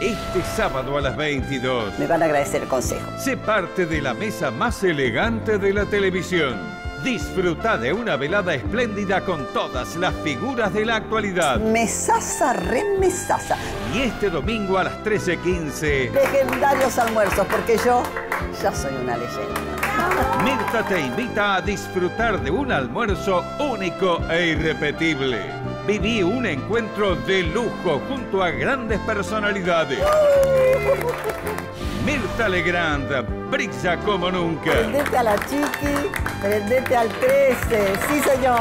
Este sábado a las 22. Me van a agradecer el consejo. Sé parte de la mesa más elegante de la televisión. Disfruta de una velada espléndida con todas las figuras de la actualidad. Mesaza, remesaza. Y este domingo a las 13.15. Legendarios almuerzos, porque yo ya soy una leyenda. Mirta te invita a disfrutar de un almuerzo único e irrepetible. Viví un encuentro de lujo junto a grandes personalidades. Mirta Legrand brilla como nunca. Prendete a la chiqui, prendete al 13. Sí, señor.